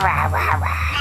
rah, rah, rah.